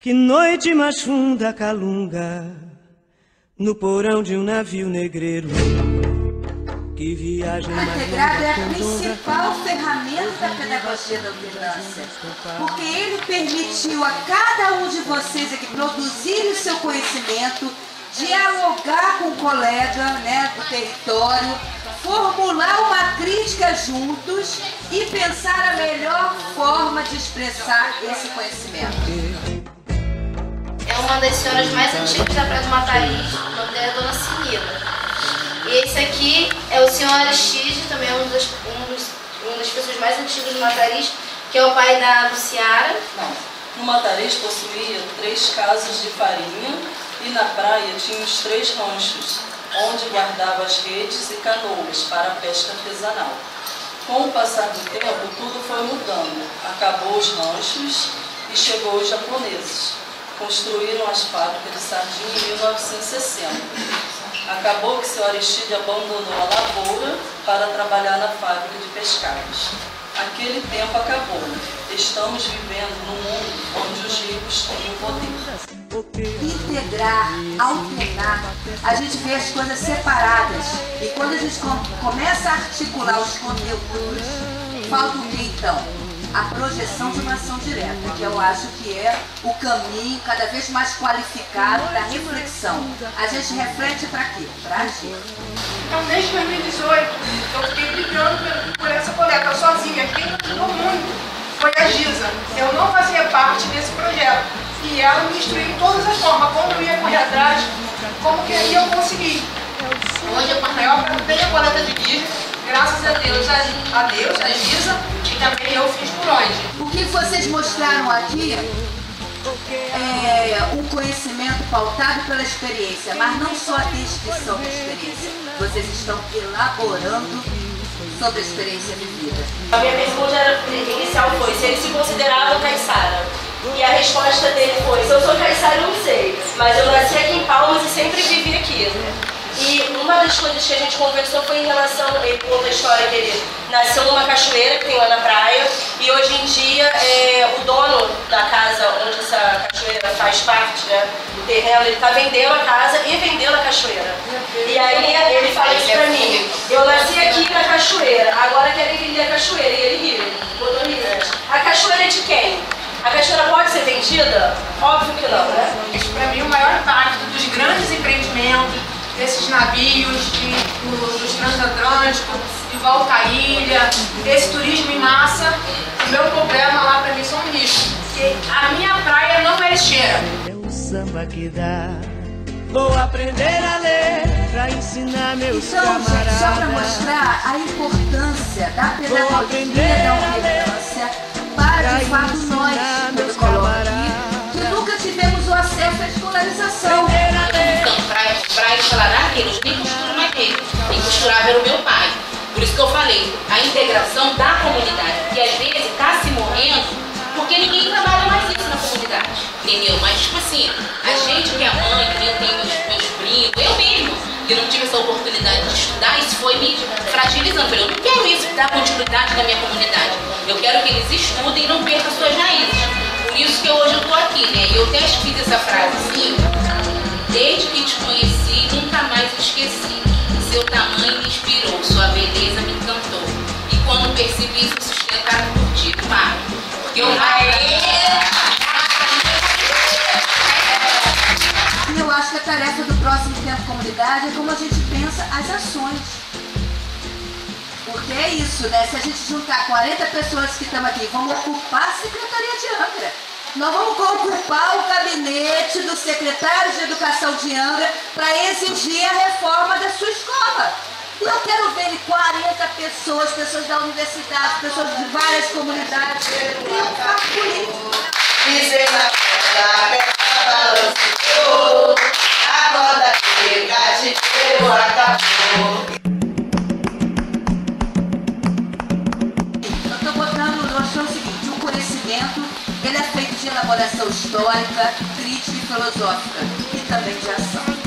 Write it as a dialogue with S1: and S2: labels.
S1: Que noite mais funda calunga no porão de um navio negreiro. Que viagem
S2: O integrado é a principal ferramenta da pedagogia da alternância, porque ele permitiu a cada um de vocês aqui produzir o seu conhecimento, dialogar com o colega né, do território, formular uma crítica juntos e pensar a melhor forma de expressar esse conhecimento.
S3: Das senhoras mais antigas da Praia do Matariz, o nome dela é Dona Cinila. E esse aqui é o senhor Aristide, também é um um dos, uma das pessoas mais antigas do Matariz, que é o pai da Luciara.
S4: Não. No Matariz possuía três casas de farinha e na praia tinha os três ranchos, onde guardava as redes e canoas para a pesca artesanal. Com o passar do tempo, tudo foi mudando. Acabou os ranchos e chegou os japoneses. Construíram as fábricas de sardinha em 1960. Acabou que seu Aristide abandonou a lavoura para trabalhar na fábrica de pescados. Aquele tempo acabou. Estamos vivendo num mundo onde os ricos têm o poder.
S2: Integrar, alternar, a gente vê as coisas separadas. E quando a gente com- começa a articular os conteúdos, falta o que então? A projeção de uma ação direta, que eu acho que é o caminho cada vez mais qualificado da reflexão. A gente reflete para quê? Para agir.
S5: Então, desde 2018, eu fiquei brigando por, essa coleta sozinha. Quem me ajudou muito foi a Giza. Eu não fazia parte desse projeto. E ela me instruiu de todas as formas, como eu ia correr atrás, como que aí eu consegui. Hoje eu maior tenho a coleta de lixo, graças a Deus, a, a Deus, a Giza, também eu fiz por onde.
S2: O que vocês mostraram aqui é um conhecimento pautado pela experiência, mas não só a descrição da experiência. Vocês estão elaborando sobre a experiência vivida.
S6: A minha pergunta inicial foi se ele se considerava caiçara. E a resposta dele foi, se eu sou caiçara eu não sei, mas das coisas que a gente conversou foi em relação, ele conta a história que ele nasceu numa cachoeira que tem lá na praia e hoje em dia é, o dono da casa onde essa cachoeira faz parte, né, do terreno, ele está vendendo a casa e vendendo a cachoeira. E aí ele fala isso pra mim, eu nasci aqui na cachoeira, agora querem vender a cachoeira e ele ri, botou riso. A cachoeira é de quem? A cachoeira pode ser vendida? Óbvio que não, né?
S5: Isso para mim é o maior impacto dos grandes empreendimentos, navios, de, do- dos transatlânticos, de volta à ilha, desse turismo em massa. O meu problema lá para mim são lixo. Porque a minha praia não é lixeira.
S1: É o samba que dá. Vou aprender a ler pra ensinar meus
S2: Então, gente, só
S1: camaradas.
S2: mostrar a importância da pedagogia
S1: aprender
S2: da
S1: a ler.
S2: alternância para, de
S1: Pra
S2: fato, nós,
S1: ensinar
S2: que
S1: meus
S2: eu coloco aqui,
S1: camaradas.
S2: que nunca tivemos o acesso à escolarização.
S7: Pra, pra eles falarem, ah, eles nem costuram mais dele. Quem costurava era o meu pai. Por isso que eu falei, a integração da comunidade. Que às vezes está se morrendo porque ninguém trabalha mais isso na comunidade. Entendeu? Mas, tipo assim, a gente que é mãe, que eu tenho meus, meus primos, eu mesmo, que não tive essa oportunidade de estudar, isso foi me fragilizando. Eu não quero isso dar continuidade na minha comunidade. Eu quero que eles estudem e não percam suas raízes. Por isso que hoje eu tô aqui, né? E eu até fiz essa quando percebi, fui sustentado por ti, pai. Porque eu
S2: E acho que a tarefa do próximo Tempo Comunidade é como a gente pensa as ações. Porque é isso, né? Se a gente juntar 40 pessoas que estão aqui, vamos ocupar a Secretaria de Angra. Nós vamos ocupar o gabinete do secretário de Educação de Angra para exigir a reforma da sua escola. Eu quero ver ele 40 pessoas, pessoas da universidade, pessoas de várias comunidades.
S8: Dizer na verdade, balançou, a roda de teu acabou.
S2: Eu estou botando, eu acho o seguinte, o conhecimento, ele é feito de elaboração histórica, crítica e filosófica, e também de ação.